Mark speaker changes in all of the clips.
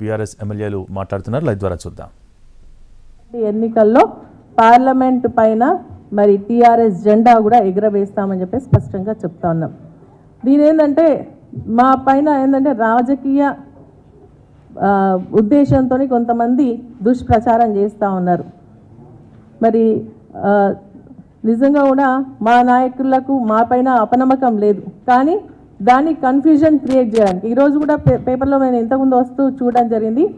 Speaker 1: BRS ఎమ్మెల్యేలు మాట్లాడుతున్నారు. Live ద్వారా చూద్దాం.
Speaker 2: ఎన్నికల్లో పార్లమెంట్ పైన మరి టీఆర్ఎస్ జెండా కూడా ఎగురవేస్తామని చెప్పి స్పష్టంగా చెప్తా ఉన్నాం. దీని ఏంటంటే మా పైన ఏంటంటే రాజకీయ ఉద్దేశంతో కొంతమంది దుష్ప్రచారం చేస్తూ ఉన్నారు. మరి నిజంగా కూడా మా నాయకులకు మా పైన అపనమ్మకం లేదు. కానీ దాన్ని కన్ఫ్యూజన్ క్రియేట్ చేయడానికి. ఈరోజు కూడా పే- పేపర్లో నేను ఇంతకుముందు వస్తూ చూడడం జరిగింది.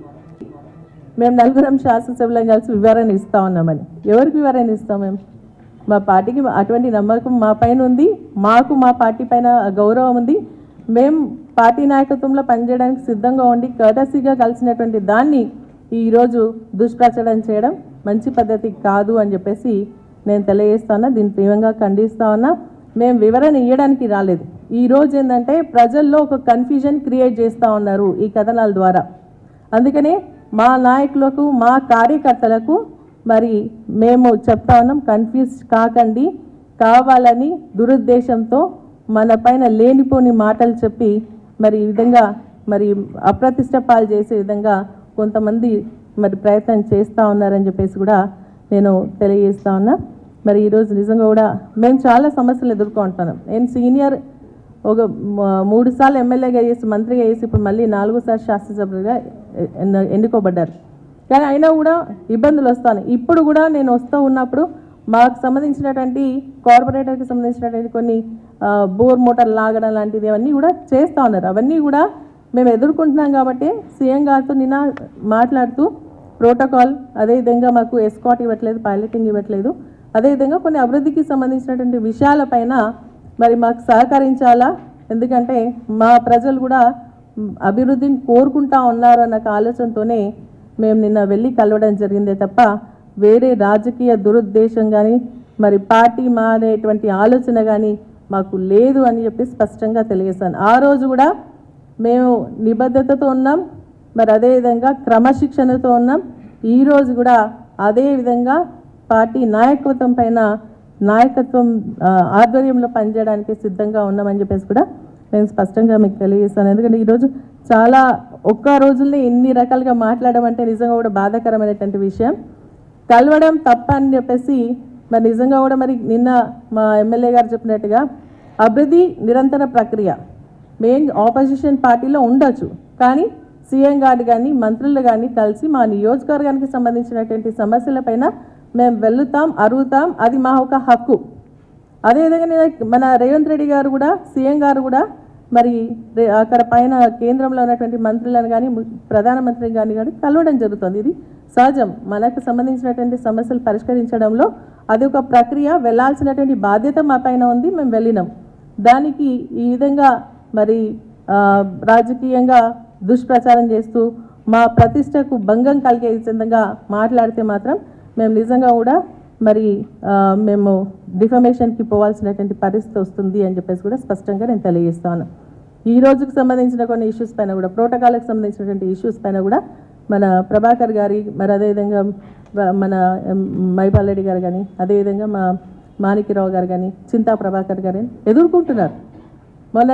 Speaker 2: మేము నలుగురం శాసనసభ్యులం కలిసి వివరణ ఇస్తా ఉన్నామని. ఎవరికి వివరణ ఇస్తాం మేము? మా పార్టీకి అటువంటి నమ్మకం మా పైన ఉంది. మాకు మా పార్టీ పైన గౌరవం ఉంది. మేము పార్టీ నాయకత్వంలో పనిచేయడానికి సిద్ధంగా ఉండి కర్టసీగా కలిసినటువంటి దాన్ని ఈరోజు దుష్ప్రచారం చేయడం మంచి పద్ధతి కాదు అని చెప్పేసి నేను తెలియజేస్తాను దీన్ని తీవ్రంగా ఖండిస్తా ఉన్నా. మేము వివరణ ఇవ్వడానికి రాలేదు. ఈ రోజు ఏంటంటే ప్రజల్లో ఒక కన్ఫ్యూజన్ క్రియేట్ చేస్తూ ఉన్నారు ఈ కథనాల ద్వారా. అందుకనే మా నాయకులకు మా కార్యకర్తలకు మరి మేము చెప్తా ఉన్నాం కన్ఫ్యూజ్ కాకండి. కావాలని దురుద్దేశంతో మన పైన లేనిపోని మాటలు చెప్పి మరి ఈ విధంగా మరి అప్రతిష్ట పాలు చేసే విధంగా కొంతమంది మరి ప్రయత్నం చేస్తూ ఉన్నారని చెప్పేసి కూడా నేను తెలియజేస్తా ఉన్నా. మరి ఈరోజు నిజంగా కూడా మేము చాలా సమస్యలు ఎదుర్కొంటున్నాం. నేను సీనియర్ ఒక మూడు సార్లు ఎమ్మెల్యేగా చేసి మంత్రిగా చేసి ఇప్పుడు మళ్ళీ నాలుగోసారి శాసనసభ్యులుగా ఎన్నుకోబడ్డారు. కానీ అయినా కూడా ఇబ్బందులు వస్తాను. ఇప్పుడు కూడా నేను వస్తూ ఉన్నప్పుడు మాకు సంబంధించినటువంటి కార్పొరేటర్కి సంబంధించినటువంటి కొన్ని బోర్ మోటార్ లాగడం లాంటిది అవన్నీ కూడా చేస్తూ ఉన్నారు. అవన్నీ కూడా మేము ఎదుర్కొంటున్నాం కాబట్టి సీఎం గారితో నిన్న మాట్లాడుతూ ప్రోటోకాల్ అదేవిధంగా మాకు ఎస్కాట్ ఇవ్వట్లేదు పైలటింగ్ ఇవ్వట్లేదు. అదేవిధంగా కొన్ని అభివృద్ధికి సంబంధించినటువంటి విషయాలపైన మరి మాకు సహకరించాలా? ఎందుకంటే మా ప్రజలు కూడా అభివృద్ధిని కోరుకుంటా ఉన్నారు అన్న ఒక ఆలోచనతోనే మేము నిన్న వెళ్ళి కలవడం జరిగిందే తప్ప వేరే రాజకీయ దురుద్దేశం కానీ మరి పార్టీ మారేటువంటి ఆలోచన కానీ మాకు లేదు అని చెప్పి స్పష్టంగా తెలియజేశాను. ఆ రోజు కూడా మేము నిబద్ధతతో ఉన్నాం మరి అదేవిధంగా క్రమశిక్షణతో ఉన్నాం. ఈరోజు కూడా అదే విధంగా పార్టీ నాయకత్వం పైన నాయకత్వం ఆధ్వర్యంలో పనిచేయడానికి సిద్ధంగా ఉన్నామని చెప్పేసి కూడా నేను స్పష్టంగా మీకు తెలియజేస్తాను. ఎందుకంటే ఈరోజు చాలా ఒక్క రోజుల్లో ఎన్ని రకాలుగా మాట్లాడడం అంటే నిజంగా కూడా బాధాకరమైనటువంటి విషయం. కలవడం తప్ప అని చెప్పేసి మరి నిజంగా కూడా మరి నిన్న మా ఎమ్మెల్యే గారు చెప్పినట్టుగా అభివృద్ధి నిరంతర ప్రక్రియ. మెయిన్ ఆపోజిషన్ పార్టీలో ఉండొచ్చు. కానీ సీఎం గారు కానీ మంత్రులు కానీ కలిసి మా నియోజకవర్గానికి సంబంధించినటువంటి సమస్యలపైన మేము వెళ్తాం అరుగుతాం అది మా ఒక హక్కు. అదేవిధంగా నేను మన రేవంత్ రెడ్డి గారు కూడా సీఎం గారు కూడా మరి అక్కడ పైన కేంద్రంలో ఉన్నటువంటి మంత్రులను కానీ ప్రధానమంత్రిని కానీ కానీ కలవడం జరుగుతుంది. ఇది సహజం. మనకు సంబంధించినటువంటి సమస్యలు పరిష్కరించడంలో అది ఒక ప్రక్రియ. వెళ్ళాల్సినటువంటి బాధ్యత మా పైన ఉంది. మేము వెళ్ళినాం. దానికి ఈ విధంగా మరి రాజకీయంగా దుష్ప్రచారం చేస్తూ మా ప్రతిష్టకు భంగం కలిగే విధంగా మాట్లాడితే మాత్రం మేము నిజంగా కూడా మరి మేము డిఫమేషన్కి పోవాల్సినటువంటి పరిస్థితి వస్తుంది అని చెప్పేసి కూడా స్పష్టంగా నేను తెలియజేస్తాను. ఈ రోజుకు సంబంధించిన కొన్ని ఇష్యూస్ పైన కూడా ప్రోటోకాల్కి సంబంధించినటువంటి ఇష్యూస్ పైన కూడా మన ప్రభాకర్ గారి మరి అదేవిధంగా మన ఎం, మైపాల్ రెడ్డి గారు కానీ అదేవిధంగా మా మాణిక్యరావు గారు కానీ చింతా ప్రభాకర్ గారు ఎదుర్కొంటున్నారు. మొన్న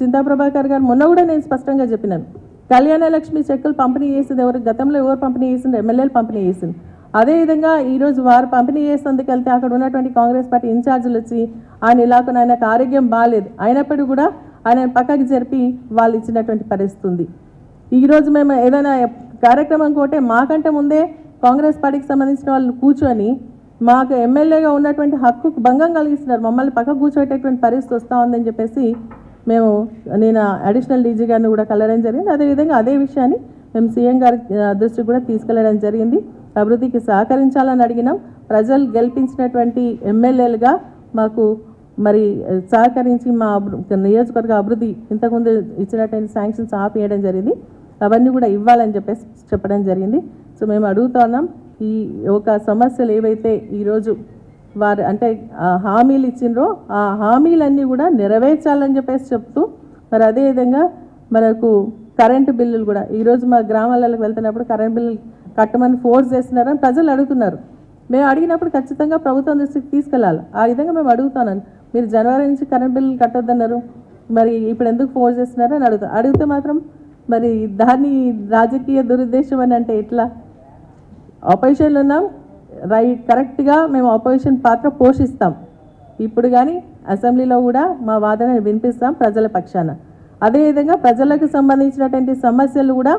Speaker 2: చింతా ప్రభాకర్ గారు మొన్న కూడా నేను స్పష్టంగా చెప్పినాను. కళ్యాణ లక్ష్మి చెక్కులు పంపిణీ చేసింది ఎవరు? గతంలో ఎవరు పంపిణీ చేసింది ఎమ్మెల్యేలు పంపిణీ చేసింది అదేవిధంగా ఈరోజు వారు పంపిణీ చేసేందుకు వెళ్తే అక్కడ ఉన్నటువంటి కాంగ్రెస్ పార్టీ ఇన్ఛార్జీలు వచ్చి ఆయన ఇలాకు ఆయనకు ఆరోగ్యం బాగాలేదు అయినప్పటికీ కూడా ఆయన పక్కకి జరిపి వాళ్ళు ఇచ్చినటువంటి పరిస్థితి ఉంది. ఈరోజు మేము ఏదైనా కార్యక్రమం కోటే మాకంటే ముందే కాంగ్రెస్ పార్టీకి సంబంధించిన వాళ్ళు కూర్చొని మాకు ఎమ్మెల్యేగా ఉన్నటువంటి హక్కుకు భంగం కలిగిస్తున్నారు. మమ్మల్ని పక్క కూర్చోటటువంటి పరిస్థితి వస్తూ ఉందని చెప్పేసి మేము నేను అడిషనల్ డీజీ గారిని కూడా కలవడం జరిగింది. అదేవిధంగా అదే విషయాన్ని మేము సీఎం గారి దృష్టికి కూడా తీసుకెళ్ళడం జరిగింది. అభివృద్ధికి సహకరించాలని అడిగినాం. ప్రజలు గెలిపించినటువంటి ఎమ్మెల్యేలుగా మాకు మరి సహకరించి మా అభి- నియోజకవర్గ అభివృద్ధి ఇంతకుముందు ఇచ్చినటువంటి శాంక్షన్స్ ఆపేయడం జరిగింది. అవన్నీ కూడా ఇవ్వాలని చెప్పేసి చెప్పడం జరిగింది. సో మేము అడుగుతున్నాం ఈ ఒక సమస్యలు ఏవైతే ఈరోజు వారు అంటే ఆ హామీలు ఇచ్చిండ్రో ఆ హామీలన్నీ కూడా నెరవేర్చాలని చెప్పేసి చెప్తూ మరి అదేవిధంగా మనకు కరెంటు బిల్లులు కూడా ఈరోజు మా గ్రామాలకు వెళ్తున్నప్పుడు కరెంట్ బిల్లులు కట్టమని ఫోర్స్ చేస్తున్నారని ప్రజలు అడుగుతున్నారు. మేము అడిగినప్పుడు ఖచ్చితంగా ప్రభుత్వం దృష్టికి తీసుకెళ్ళాలి. ఆ విధంగా మేము అడుగుతానని. మీరు జనవరి నుంచి కరెంట్ బిల్లు కట్టొద్దన్నారు. మరి ఇప్పుడు ఎందుకు ఫోర్స్ చేస్తున్నారని అడుగుతా అడిగితే మాత్రం మరి దాన్ని రాజకీయ దురుద్దేశం అని అంటే ఎట్లా? ఆపోజిషన్లో ఉన్నాం. రైట్ కరెక్ట్గా మేము ఆపోజిషన్ పాత్ర పోషిస్తాం. ఇప్పుడు కానీ అసెంబ్లీలో కూడా మా వాదన వినిపిస్తాం ప్రజల పక్షాన. అదేవిధంగా ప్రజలకు సంబంధించినటువంటి సమస్యలు కూడా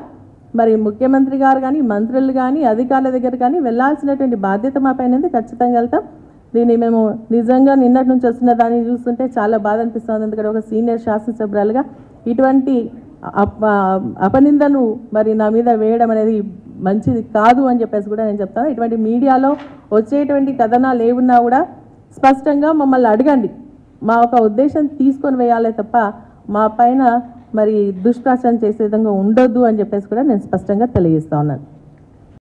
Speaker 2: మరి ముఖ్యమంత్రి గారు కానీ మంత్రులు కానీ అధికారుల దగ్గర కానీ వెళ్ళాల్సినటువంటి బాధ్యత మా పైన ఖచ్చితంగా వెళ్తాం. దీన్ని మేము నిజంగా నిన్నటి నుంచి వస్తున్న దాన్ని చూస్తుంటే చాలా బాధ అనిపిస్తుంది. ఎందుకంటే ఒక సీనియర్ శాసనసభ్యురాలుగా ఇటువంటి అప అపనిందను మరి నా మీద వేయడం అనేది మంచిది కాదు అని చెప్పేసి కూడా నేను చెప్తాను. ఇటువంటి మీడియాలో వచ్చేటువంటి కథనాలు ఏమున్నా కూడా స్పష్టంగా మమ్మల్ని అడగండి. మా ఒక ఉద్దేశం తీసుకొని వేయాలే తప్ప మా పైన మరి దుష్ప్రాచారం చేసే విధంగా ఉండొద్దు అని చెప్పేసి కూడా నేను స్పష్టంగా తెలియజేస్తా ఉన్నాను.